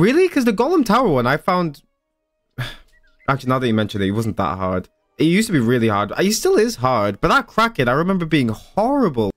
Really? Because the Golem Tower one, I found... Actually, now that you mention it, it wasn't that hard. It used to be really hard. It still is hard, but that Kraken, I remember being horrible